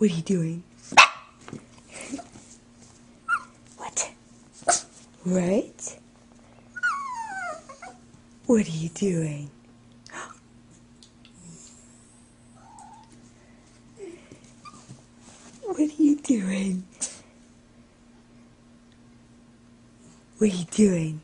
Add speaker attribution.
Speaker 1: What are you doing? What? Right? What are you doing? What are you doing? What are you doing?